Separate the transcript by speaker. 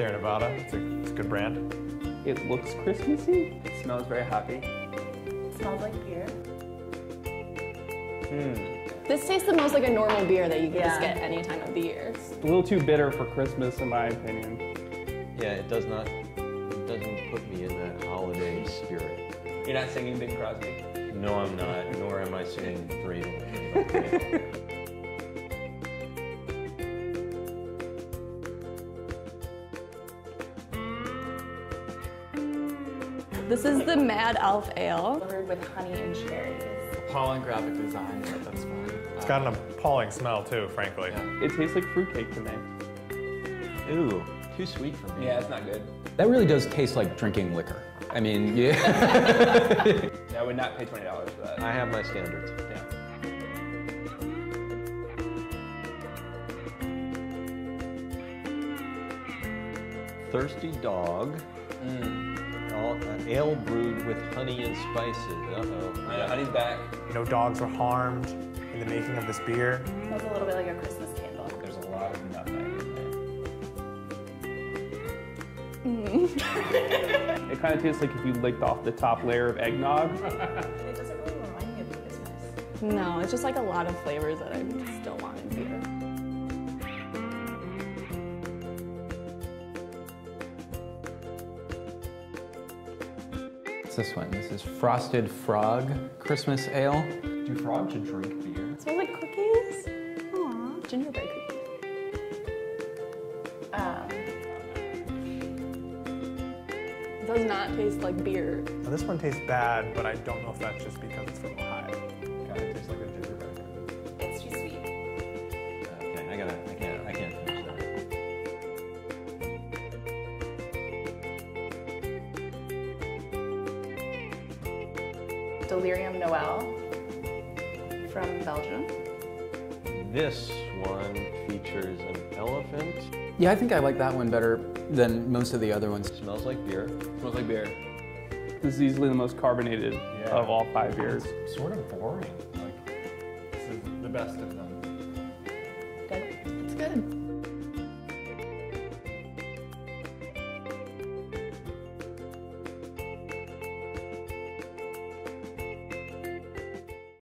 Speaker 1: Sierra Nevada. It's a, it's a good brand.
Speaker 2: It looks Christmassy. It smells very happy.
Speaker 3: It smells like beer. Hmm.
Speaker 4: This tastes the most like a normal beer that you can just get any time of the year.
Speaker 2: A little too bitter for Christmas, in my opinion.
Speaker 5: Yeah, it does not, it doesn't put me in that holiday spirit.
Speaker 2: You're not singing Bing Crosby.
Speaker 5: No, I'm not, nor am I singing Dreidel.
Speaker 4: This is the Mad Elf Ale.
Speaker 3: Delivered with honey and cherries.
Speaker 6: Pollen graphic design, but that's fine.
Speaker 1: It's got an appalling smell too, frankly.
Speaker 2: It tastes like fruitcake to me.
Speaker 5: Ooh, too sweet for me.
Speaker 2: Yeah, it's not good.
Speaker 7: That really does taste like drinking liquor. I mean, yeah.
Speaker 2: Yeah, I would not pay twenty dollars for that.
Speaker 5: I have my standards.
Speaker 2: Yeah.
Speaker 5: Thirsty Dog. Mm. All, uh, ale brewed with honey and spices. Uh-oh.
Speaker 2: I know, honey's back.
Speaker 1: No dogs were harmed in the making of this beer.
Speaker 3: Smells a little bit like a Christmas candle.
Speaker 2: There's a lot of nutmeg in there. it kind of tastes like if you licked off the top layer of eggnog.
Speaker 3: It doesn't really remind me of Christmas.
Speaker 4: No, it's just like a lot of flavors that I still want in beer.
Speaker 7: What's this one? This is Frosted Frog Christmas Ale.
Speaker 6: Do frogs drink beer?
Speaker 4: It smells like cookies. Aw, gingerbread cookies.
Speaker 3: Um,
Speaker 4: It does not taste like beer.
Speaker 1: Now, this one tastes bad, but I don't know if that's just because it's from Ohio.
Speaker 6: Kind of tastes like
Speaker 3: Delirium Noel from Belgium.
Speaker 5: This one features an elephant.
Speaker 7: Yeah, I think I like that one better than most of the other ones.
Speaker 5: Smells like beer.
Speaker 2: smells like beer. This is easily the most carbonated
Speaker 6: Yeah.
Speaker 2: of all five beers.
Speaker 6: Sort of boring. Like, this is the best of them.
Speaker 3: Good.
Speaker 4: It's good.